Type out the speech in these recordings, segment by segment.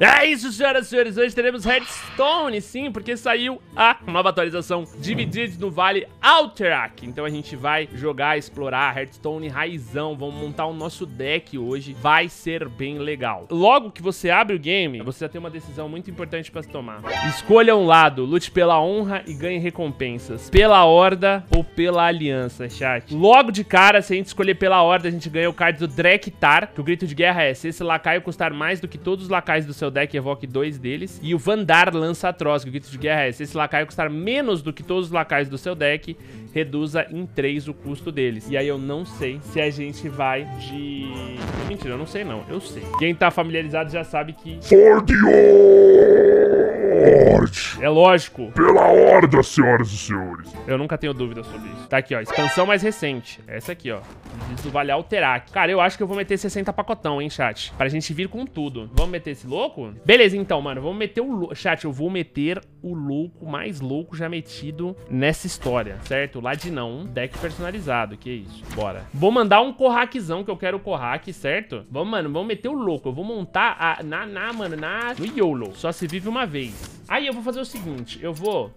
É isso, senhoras e senhores. Hoje teremos Redstone, sim, porque saiu a nova atualização Divididos no Vale Alterac. Então a gente vai jogar, explorar Redstone raizão. Vamos montar o nosso deck hoje. Vai ser bem legal. Logo que você abre o game, você já tem uma decisão muito importante pra se tomar. Escolha um lado, lute pela honra e ganhe recompensas. Pela horda ou pela aliança, chat. Logo de cara, se a gente escolher pela horda, a gente ganha o card do Drektar, que o grito de guerra é se esse lacaio custar mais do que todos os lacaios do seu deck, evoque dois deles. E o Vandar lança atroz, que o grito de guerra é se esse lacaio custar menos do que todos os lacaios do seu deck, reduza em 3 o custo deles. E aí eu não sei se a gente vai de... Mentira, eu não sei não, eu sei. Quem tá familiarizado já sabe que... Forte É lógico, Pela horda, senhoras e senhores. eu nunca tenho dúvida sobre isso. Tá aqui, ó, expansão mais recente. Essa aqui, ó. Do Vale Alterac. Cara, eu acho que eu vou meter 60 pacotão, hein, chat? Pra gente vir com tudo. Vamos meter esse louco? Beleza, então, mano. Vamos meter o louco. Chat, eu vou meter o louco mais louco já metido nessa história, certo? Ladinão, deck personalizado. Que isso? Bora. Vou mandar um Korrakzão, que eu quero o Korrak, certo? Vamos, mano, vamos meter o louco. Eu vou montar a, na, na, mano, na, no YOLO. Só se vive uma vez. Aí eu vou fazer o seguinte. Eu vou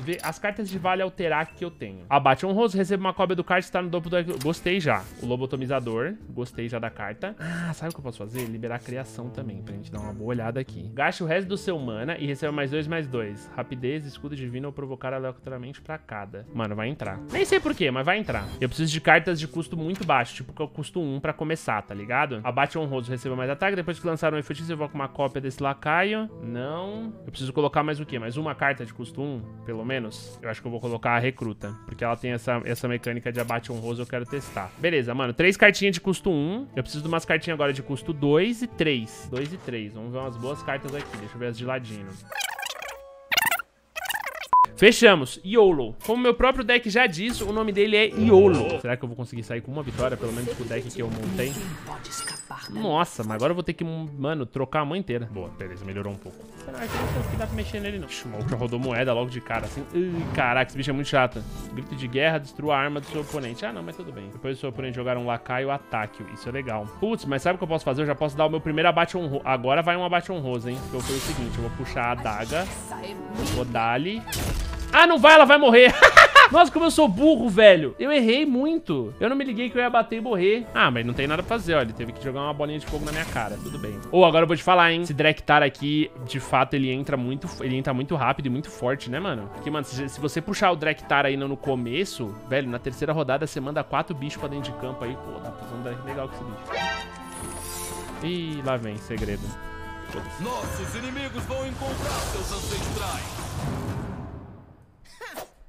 ver as cartas de vale alterar que eu tenho. Abate honroso, receba uma cópia do card, está no topo do... Gostei já. O lobotomizador, gostei já da carta. Ah, sabe o que eu posso fazer? Liberar a criação também, pra gente dar uma boa olhada aqui. Gaste o resto do seu mana e receba mais dois, mais dois. Rapidez, escudo divino ou provocar aleatoriamente pra cada. Mano, vai entrar. Nem sei porquê, mas vai entrar. Eu preciso de cartas de custo muito baixo, tipo que eu custo 1 pra começar, tá ligado? Abate honroso, receba mais ataque. Depois que lançar um efetivo, eu evoco uma cópia desse lacaio. Não. Eu preciso colocar mais o quê? Mais uma carta de custo 1, pelo menos? Eu acho que eu vou colocar a recruta. Porque ela tem essa, essa mecânica de abate honroso, eu quero testar. Beleza, mano. Três cartinhas de custo 1. Eu preciso de umas cartinhas agora de custo 2 e 3. 2 e 3. Vamos ver umas boas cartas aqui. Deixa eu ver as de ladinho. Fechamos. YOLO. Como meu próprio deck já diz, o nome dele é YOLO. Será que eu vou conseguir sair com uma vitória, pelo menos com o deck que eu montei? Pode escapar. Nossa, mas agora eu vou ter que, mano, trocar a mão inteira. Boa, beleza, melhorou um pouco. Será que não se dá pra mexer nele, não. Ixi, O maluco já rodou moeda logo de cara, assim. Ui, caraca, esse bicho é muito chato. Grito de guerra, destrua a arma do seu oponente. Ah, não, mas tudo bem. Depois do seu oponente jogar um lacaio, ataque. Isso é legal. Putz, mas sabe o que eu posso fazer? Eu já posso dar o meu primeiro abate honroso. Agora vai um abate honroso, hein? Eu vou o seguinte, eu vou puxar a adaga. Vou dar-lhe. Ah, não vai, ela vai morrer. Nossa, como eu sou burro, velho. Eu errei muito. Eu não me liguei que eu ia bater e morrer. Ah, mas não tem nada pra fazer, ó. Ele teve que jogar uma bolinha de fogo na minha cara. Tudo bem. Ou agora eu vou te falar, hein. Esse Drektar aqui, de fato, ele entra muito... Ele entra muito rápido e muito forte, né, mano? Porque, mano, se, se você puxar o Drektar aí no, no começo, velho, na terceira rodada você manda quatro bichos pra dentro de campo aí. Pô, dá pra fazer um deck legal com esse bicho. Ih, lá vem, segredo. Nossos inimigos vão encontrar seus ancestrais.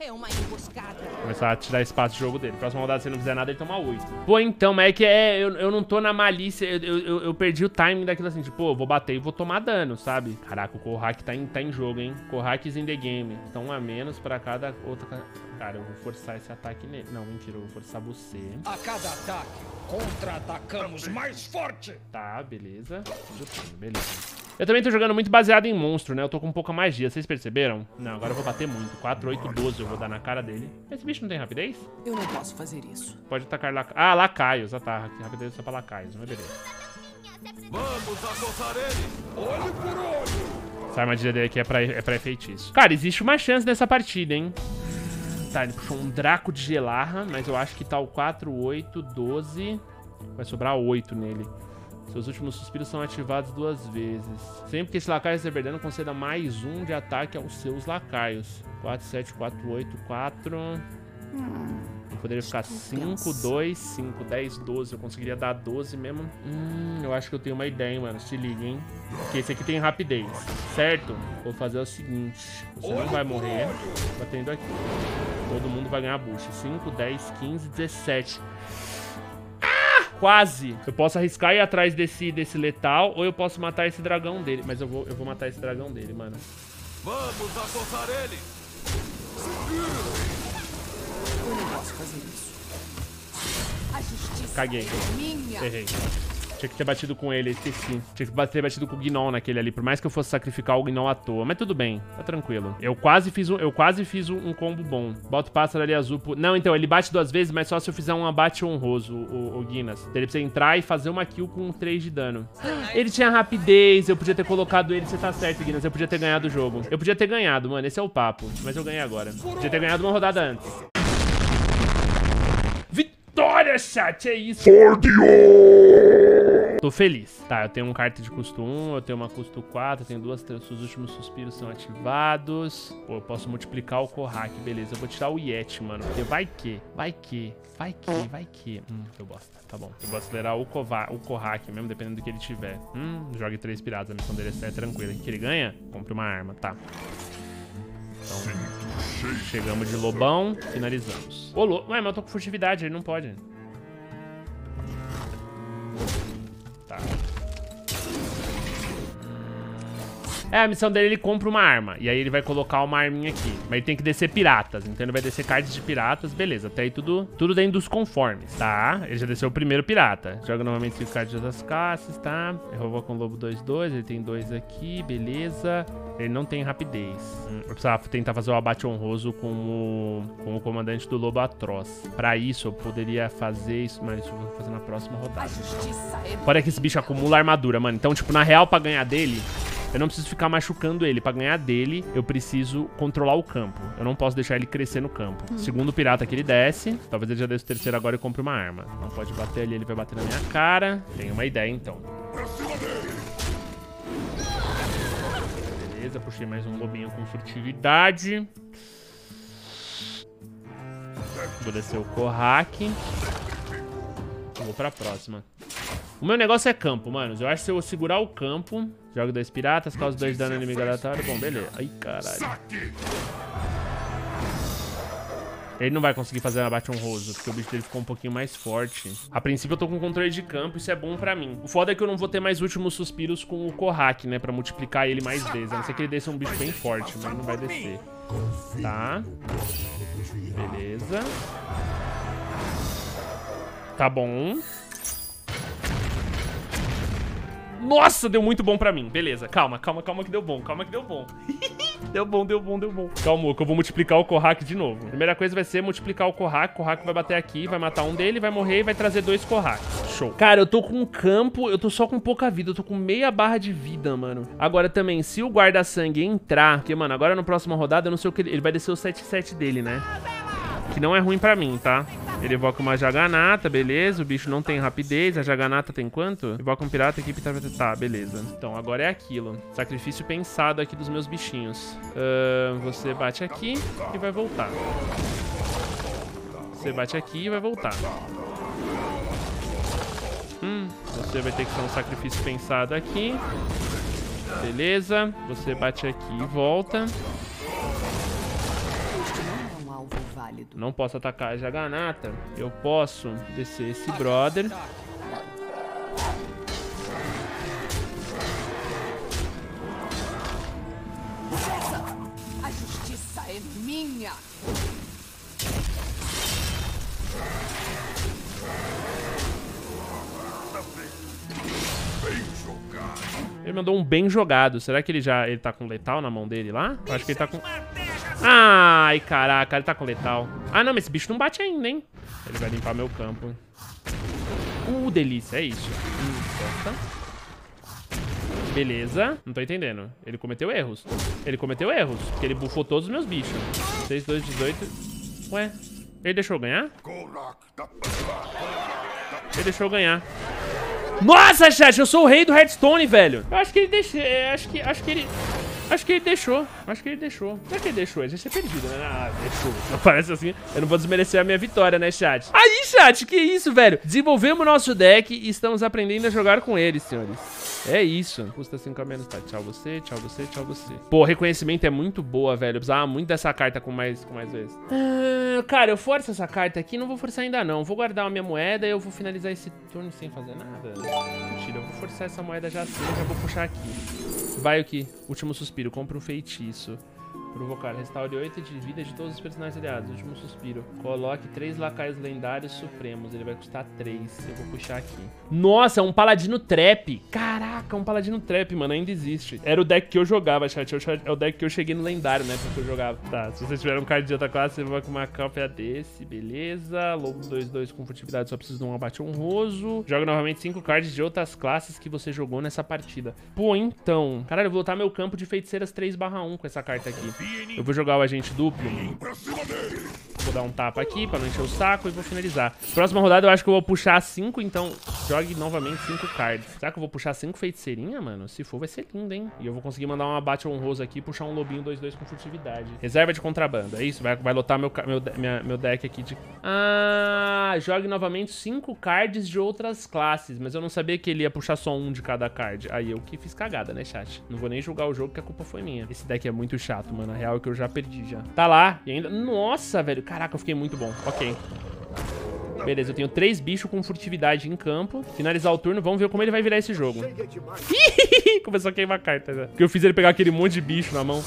É uma emboscada. Começar a tirar espaço de jogo dele. Próxima rodada, se ele não fizer nada, ele toma 8. Pô, então, mas é que é, eu, eu não tô na malícia. Eu, eu, eu- eu perdi o timing daquilo assim, tipo, pô, eu vou bater e vou tomar dano, sabe? Caraca, o Korrak tá em, tá em jogo, hein? Korrak's in the game. Então, um a menos pra cada outra. ca- Cara, eu vou forçar esse ataque nele. Não, mentira, eu vou forçar você. A cada ataque, contra-atacamos mais forte. Tá, beleza. Beleza. Eu também tô jogando muito baseado em monstro, né? Eu tô com pouca magia, vocês perceberam? Não, agora eu vou bater muito. 4, 8, 12 eu vou dar na cara dele. Esse bicho não tem rapidez? Eu não posso fazer isso. Pode atacar laca... Ah, lacaios. Ah, tá. Rapidez é só pra lacaios. Mas beleza. Vamos acossar ele. Olho por olho. Essa armadilha dele aqui é pra, é pra feitiço. Cara, existe uma chance nessa partida, hein? Tá, ele puxou um Draco de Gelarra, mas eu acho que tá o 4, 8, 12... Vai sobrar 8 nele. Seus últimos suspiros são ativados duas vezes. Sempre que esse lacaio receber dano, conceda mais um de ataque aos seus lacaios. 4, 7, 4, 8, 4... Eu poderia ficar 5, 2, 5, 10, 12. Eu conseguiria dar 12 mesmo. Hum, eu acho que eu tenho uma ideia, hein, mano. Se liga, hein? Porque esse aqui tem rapidez, certo? Vou fazer o seguinte. Você não vai morrer batendo aqui. Todo mundo vai ganhar bucha. 5, 10, 15, 17. Quase! Eu posso arriscar ir atrás desse, desse letal ou eu posso matar esse dragão dele. Mas eu vou, eu vou matar esse dragão dele, mano. Vamos acossar ele. Eu não posso fazer isso. A justiça Caguei. é minha. Errei. Tinha que ter batido com ele, esqueci. Tinha que ter batido com o Gnon naquele ali, por mais que eu fosse sacrificar o Gnon à toa. Mas tudo bem, tá tranquilo. Eu quase fiz um, eu quase fiz um, combo bom. Bota o pássaro ali azul. Pro... Não, então, ele bate duas vezes, mas só se eu fizer um abate honroso, o, o Guinness. Então, ele precisa entrar e fazer uma kill com 3 de dano. Ele tinha rapidez, eu podia ter colocado ele, você tá certo, Guinness. Eu podia ter ganhado o jogo. Eu podia ter ganhado, mano, esse é o papo. Mas eu ganhei agora. Podia ter ganhado uma rodada antes. Vitória, chat, é isso. Fordio! Tô feliz. Tá, eu tenho um carta de custo 1, eu tenho uma custo 4, eu tenho duas, os últimos suspiros são ativados. Pô, eu posso multiplicar o Kohak, beleza. Eu vou tirar o Yeti, mano, porque vai que, vai que, vai que, vai que. Hum, eu bosta, tá bom. Eu vou acelerar o, Kova, o Kohak mesmo, dependendo do que ele tiver. Hum, jogue três piratas, a missão dele é tranquila. O que ele ganha? Compre uma arma, tá. Então, chegamos de lobão, finalizamos. Ô, lo... Ué, mas eu tô com furtividade, ele não pode. É, a missão dele, ele compra uma arma. E aí ele vai colocar uma arminha aqui. Mas ele tem que descer piratas. Então ele vai descer cards de piratas. Beleza, até aí tudo, tudo dentro dos conformes, tá? Ele já desceu o primeiro pirata. Joga novamente 5 cards das caças, tá? Errou com o lobo 2-2. Ele tem dois aqui, beleza. Ele não tem rapidez. Hum, eu precisava tentar fazer o abate honroso com o, com o comandante do lobo atroz. Pra isso, eu poderia fazer isso. Mas isso eu vou fazer na próxima rodada. Olha que esse bicho acumula armadura, mano. Então, tipo, na real, pra ganhar dele... Eu não preciso ficar machucando ele. Pra ganhar dele, eu preciso controlar o campo. Eu não posso deixar ele crescer no campo. Segundo pirata que ele desce. Talvez ele já desça o terceiro agora e compre uma arma. Não pode bater ali, ele vai bater na minha cara. Tenho uma ideia, então. Beleza, puxei mais um lobinho com furtividade. Vou descer o Kohak. Vou pra próxima. O meu negócio é campo, manos. Eu acho que se eu segurar o campo... Jogo dois piratas, causa dois dano inimigo aleatório. Bom, beleza. Ai, caralho. Ele não vai conseguir fazer abate honroso, porque o bicho dele ficou um pouquinho mais forte. A princípio eu tô com controle de campo, isso é bom pra mim. O foda é que eu não vou ter mais últimos suspiros com o Kohak, né? Pra multiplicar ele mais vezes. A não ser que ele desça um bicho bem forte, mas não vai descer. Tá. Beleza. Tá bom. Nossa, deu muito bom pra mim. Beleza, calma, calma, calma que deu bom. Calma que deu bom. deu bom, deu bom, deu bom. Calma, que eu vou multiplicar o Kohak de novo. Primeira coisa vai ser multiplicar o Kohak. O Kohak vai bater aqui, vai matar um dele, vai morrer e vai trazer dois Kohak. Show. Cara, eu tô com um campo, eu tô só com pouca vida. Eu tô com meia barra de vida, mano. Agora também, se o guarda-sangue entrar... Porque, mano, agora na próxima rodada, eu não sei o que... Ele, ele vai descer o 7-7 dele, né? Que não é ruim pra mim, tá? Ele evoca uma jaganata, beleza. O bicho não tem rapidez. A jaganata tem quanto? Evoca um pirata, equipe tá... Tá, beleza. Então, agora é aquilo. Sacrifício pensado aqui dos meus bichinhos. Uh, você bate aqui e vai voltar. Você bate aqui e vai voltar. Hum, você vai ter que fazer um sacrifício pensado aqui. Beleza. Você bate aqui e volta. Não posso atacar a Jaganata. Eu posso descer esse brother. A justiça é minha. Ele mandou um bem jogado. Será que ele já ele tá com letal na mão dele lá? Eu acho que ele tá com... Ai, caraca, ele tá com letal. Ah, não, mas esse bicho não bate ainda, hein? Ele vai limpar meu campo. Uh, delícia, é isso. Beleza. Não tô entendendo. Ele cometeu erros. Ele cometeu erros, porque ele bufou todos os meus bichos. 6, 2, 18. Ué, ele deixou eu ganhar? Ele deixou eu ganhar. Nossa, chat, eu sou o rei do Hearthstone, velho. Eu acho que ele deixou. Acho que, acho que ele. Acho que ele deixou. Acho que ele deixou. Não é que ele deixou, ele já tinha perdido, né? Ah, deixou. Parece assim. Eu não vou desmerecer a minha vitória, né, chat? Aí, chat, que isso, velho? Desenvolvemos nosso deck e estamos aprendendo a jogar com ele, senhores. É isso. Custa 5 a menos, tá? Tchau você, tchau você, tchau você. Pô, reconhecimento é muito boa, velho. Eu precisava muito dessa carta com mais, com mais vezes. Ah, cara, eu forço essa carta aqui. Não vou forçar ainda, não. Vou guardar a minha moeda e eu vou finalizar esse turno sem fazer nada. Mentira, eu vou forçar essa moeda já assim. Já vou puxar aqui. Vai o que? Último suspiro. Compra um feitiço. Provocar. Restaure 8 de vida de todos os personagens aliados. Último suspiro. Coloque 3 lacaios lendários supremos. Ele vai custar 3. Eu vou puxar aqui. Nossa, é um paladino trap. Caraca, um paladino trap, mano. Ainda existe. Era o deck que eu jogava, chat. É o deck que eu cheguei no lendário, né? Porque eu jogava. Tá, se você tiver um card de outra classe, você vai com uma cópia desse. Beleza. Lobo 2-2 com furtividade. Só preciso de um abate honroso. Joga novamente 5 cards de outras classes que você jogou nessa partida. Pô, então. Caralho, eu vou lotar meu campo de feiticeiras 3/1 com essa carta aqui. Eu vou jogar o agente duplo. Vou dar um tapa aqui pra não encher o saco e vou finalizar. Próxima rodada eu acho que eu vou puxar 5, então jogue novamente 5 cards. Será que eu vou puxar 5 feiticeirinha, mano? Se for, vai ser lindo, hein? E eu vou conseguir mandar um abate honroso aqui e puxar um lobinho 2-2 com furtividade. Reserva de contrabando, é isso? Vai, vai lotar meu, meu, minha, meu deck aqui de... Ah, jogue novamente 5 cards de outras classes. Mas eu não sabia que ele ia puxar só um de cada card. Aí eu que fiz cagada, né, chat? Não vou nem julgar o jogo que a culpa foi minha. Esse deck é muito chato, mano. A real é que eu já perdi já. Tá lá. E ainda... Nossa, velho. Caraca, eu fiquei muito bom. Ok. Beleza, eu tenho três bichos com furtividade em campo. Finalizar o turno, vamos ver como ele vai virar esse jogo. Começou a queimar a carta já. Porque eu fiz ele pegar aquele monte de bicho na mão.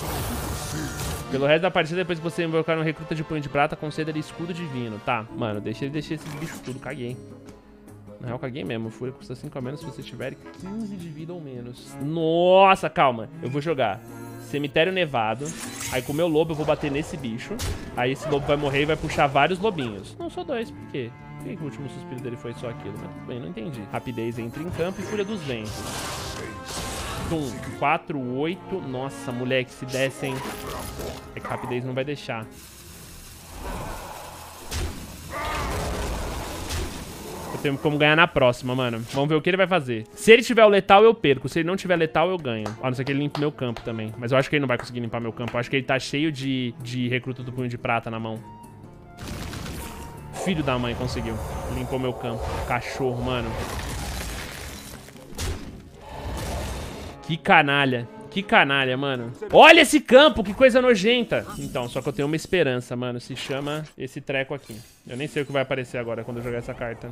Pelo resto da partida, depois que você invocar um recruta de punho de prata, conceda-lhe escudo divino. Tá, mano, deixa ele deixar esses bichos tudo. Caguei. Na real, caguei mesmo. Fúria custa 5 a menos se você tiver 15 de vida ou menos. Nossa, calma. Eu vou jogar cemitério nevado. Aí com o meu lobo eu vou bater nesse bicho. Aí esse lobo vai morrer e vai puxar vários lobinhos. Não, só dois. Por quê? Que o último suspiro dele foi só aquilo? Mas tudo bem, não entendi. Rapidez entra em campo e Fúria dos Ventos. Tum, 4, 8. Nossa, moleque, se dessem... É que rapidez não vai deixar. Eu tenho como ganhar na próxima, mano. Vamos ver o que ele vai fazer. Se ele tiver o letal, eu perco. Se ele não tiver letal, eu ganho. A não ser que ele limpe meu campo também. Mas eu acho que ele não vai conseguir limpar meu campo. Eu acho que ele tá cheio de, de recruta do punho de prata na mão. Filho da mãe conseguiu. Limpou meu campo. Cachorro, mano. Que canalha. Que canalha, mano. Olha esse campo, que coisa nojenta. Então, só que eu tenho uma esperança, mano. Se chama esse treco aqui. Eu nem sei o que vai aparecer agora quando eu jogar essa carta.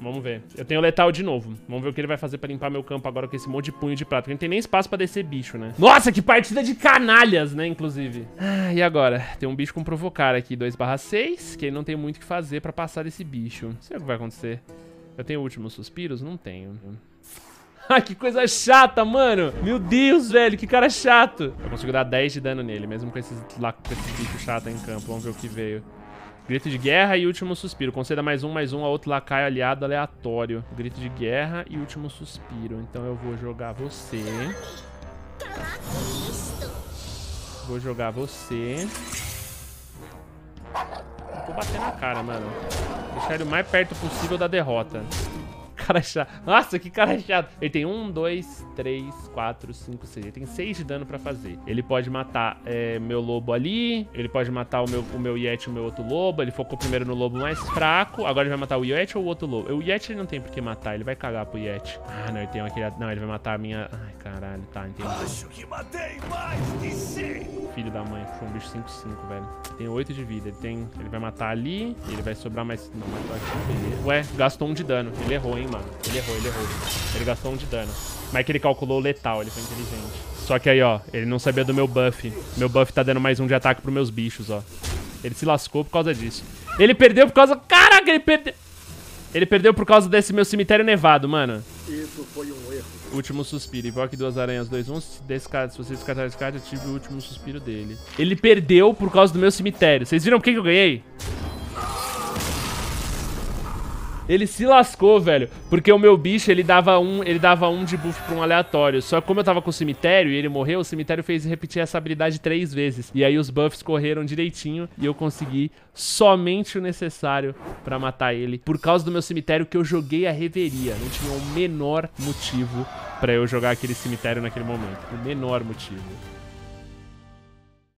Vamos ver. Eu tenho letal de novo. Vamos ver o que ele vai fazer pra limpar meu campo agora com esse monte de punho de prata. Porque não tem nem espaço pra descer bicho, né? Nossa, que partida de canalhas, né, inclusive. Ah, e agora? Tem um bicho com provocar aqui, 2 6, que ele não tem muito o que fazer pra passar desse bicho. Não sei o que vai acontecer. Eu tenho últimos suspiros? Não tenho. Ah, que coisa chata, mano. Meu Deus, velho, que cara chato. Eu consigo dar 10 de dano nele, mesmo com esses, lá, com esses bichos chatos em campo. Vamos ver o que veio. Grito de guerra e último suspiro. Conceda mais um, mais um a outro lacaio aliado aleatório. Grito de guerra e último suspiro. Então eu vou jogar você. Vou jogar você. Vou bater na cara, mano. Deixar ele o mais perto possível da derrota cara chato. Nossa, que cara chato. Ele tem um, dois, três, quatro, cinco, seis. Ele tem seis de dano pra fazer. Ele pode matar é, meu lobo ali. Ele pode matar o meu, o meu Yeti e o meu outro lobo. Ele focou primeiro no lobo mais fraco. Agora ele vai matar o Yeti ou o outro lobo? O Yeti ele não tem por que matar. Ele vai cagar pro Yeti. Ah, não. Ele tem aquele... Não, ele vai matar a minha... Ai, caralho. Tá, entendi. Acho que matei mais de 100. Filho da mãe. Foi um bicho 5-5, velho. Tem 8 de vida. Ele tem... Ele vai matar ali. Ele vai sobrar mais... Não, matou aqui. Ué, gastou um de dano. Ele errou, hein, mano mano. Ele errou, ele errou. Ele gastou um de dano. Mas é que ele calculou o letal, ele foi inteligente. Só que aí, ó, ele não sabia do meu buff. Meu buff tá dando mais um de ataque pros meus bichos, ó. Ele se lascou por causa disso. Ele perdeu por causa... Caraca, ele perdeu... Ele perdeu por causa desse meu cemitério nevado, mano. Isso foi um erro. Último suspiro. Invoque duas aranhas, dois, um. Se, descarta, se você descartar esse card, eu tive o último suspiro dele. Ele perdeu por causa do meu cemitério. Vocês viram por que, que eu ganhei? Ele se lascou, velho. Porque o meu bicho, ele dava um, ele dava um de buff pra um aleatório. Só que como eu tava com o cemitério e ele morreu, o cemitério fez repetir essa habilidade três vezes. E aí os buffs correram direitinho e eu consegui somente o necessário pra matar ele. Por causa do meu cemitério que eu joguei a reveria. Não tinha o menor motivo pra eu jogar aquele cemitério naquele momento. O menor motivo.